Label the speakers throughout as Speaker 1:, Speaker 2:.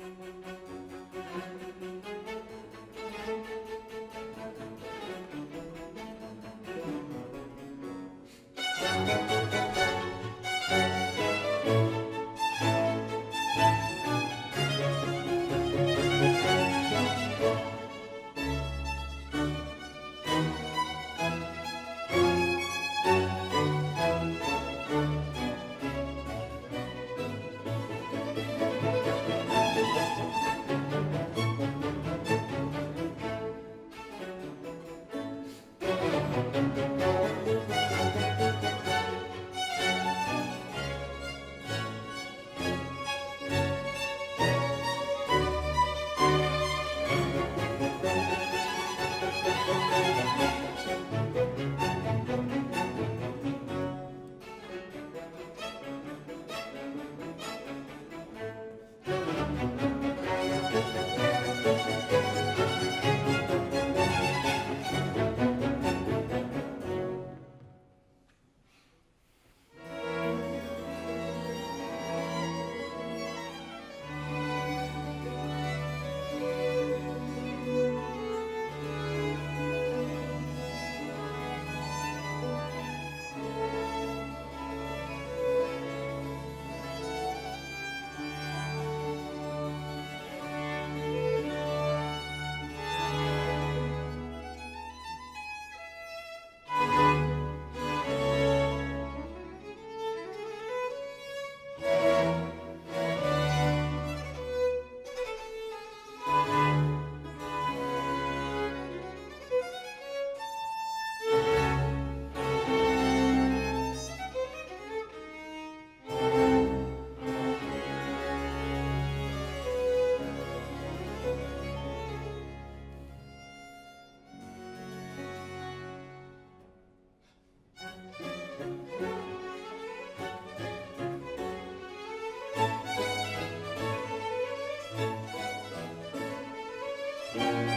Speaker 1: Thank you. Thank you.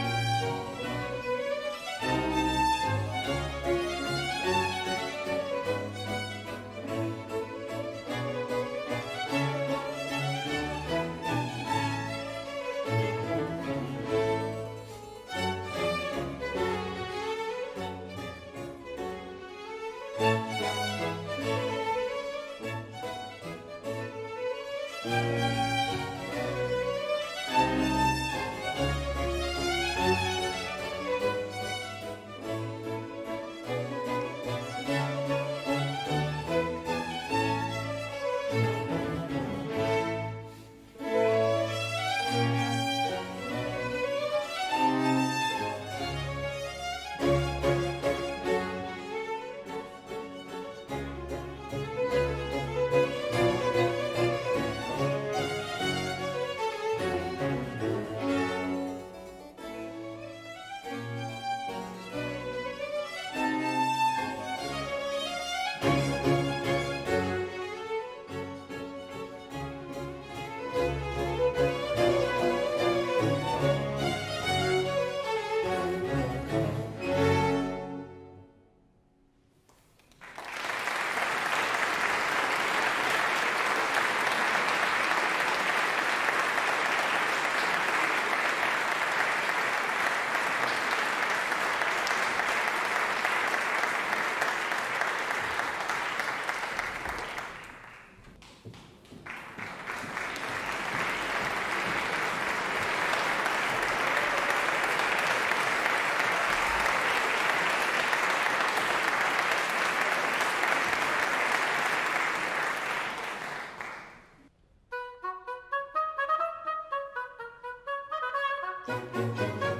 Speaker 1: Música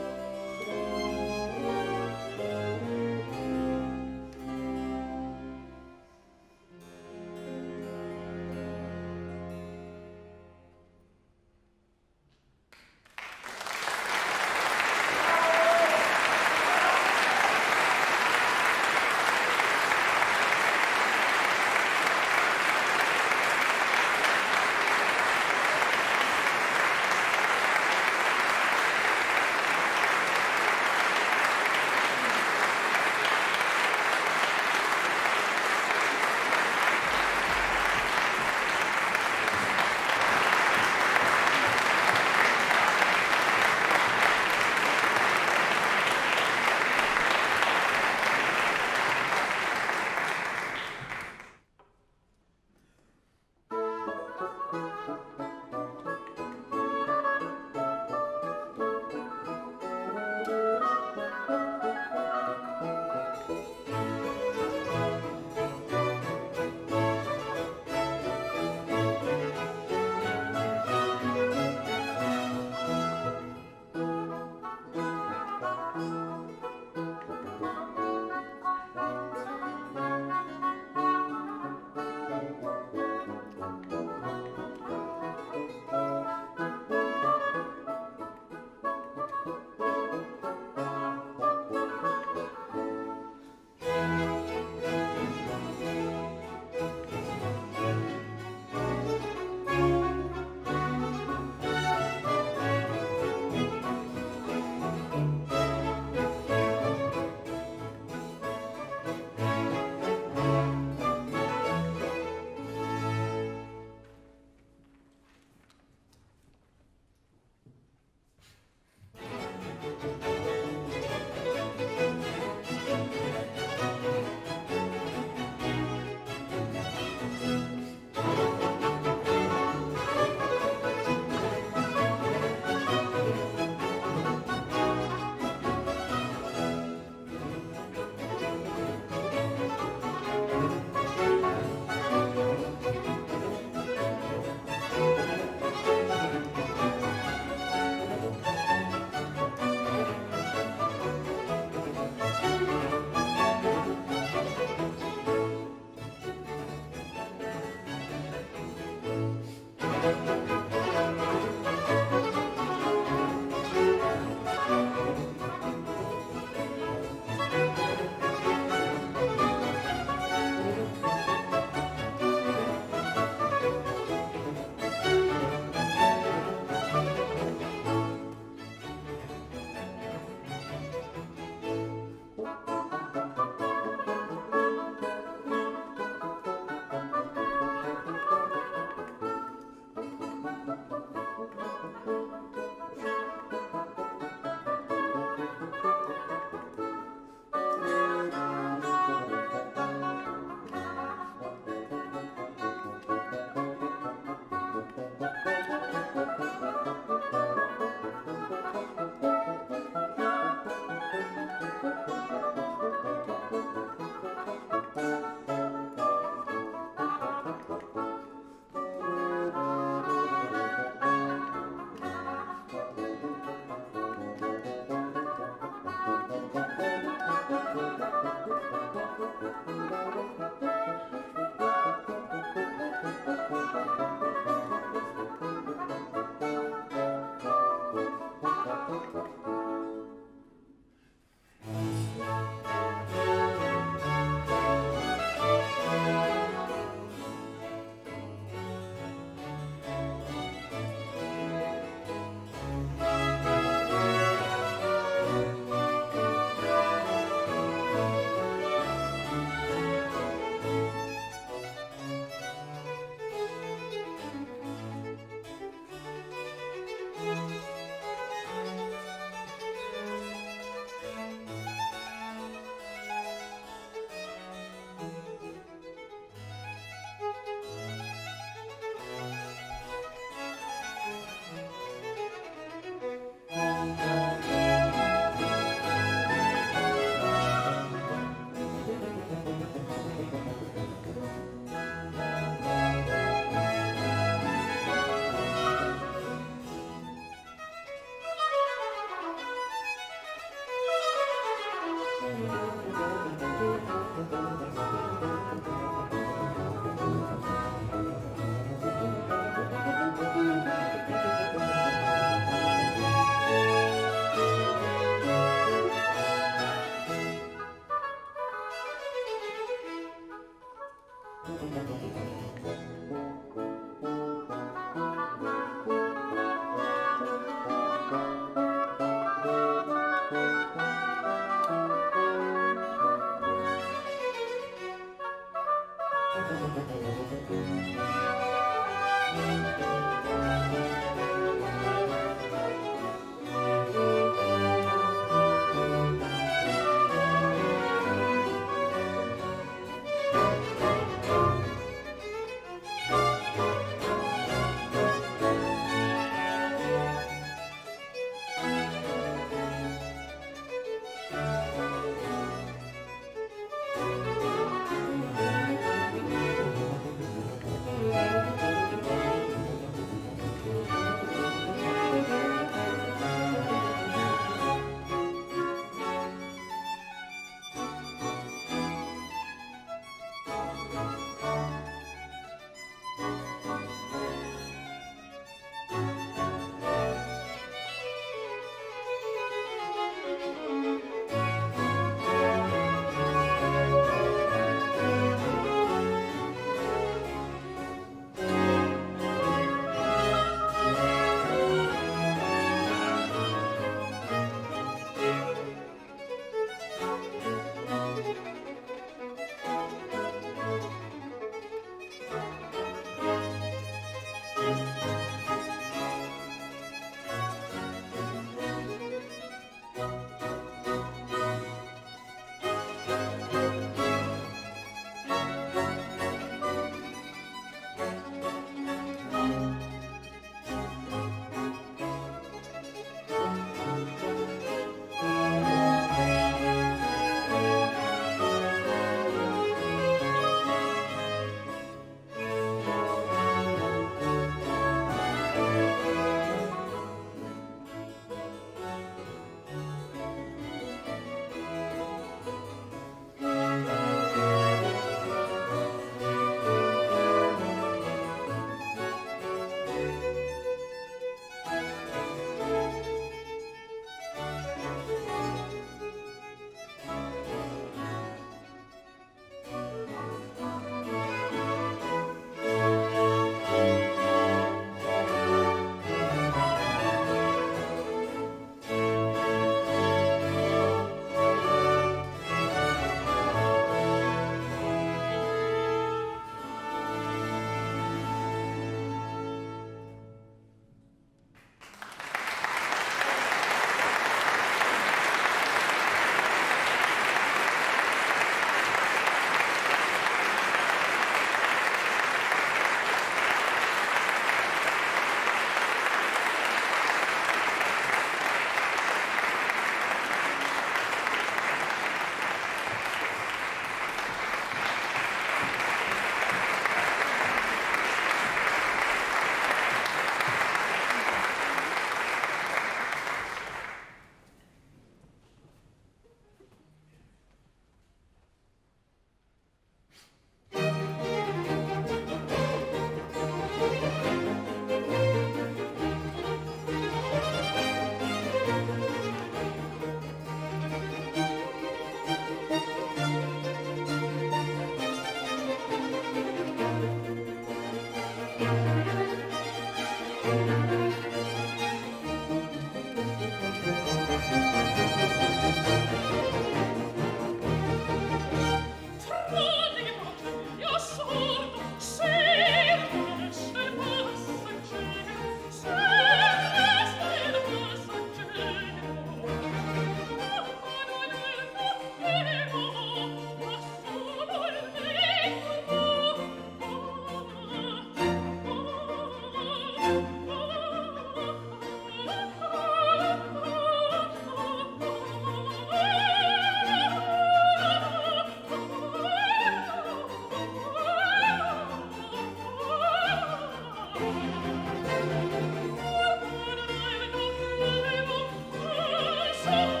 Speaker 1: Thank you.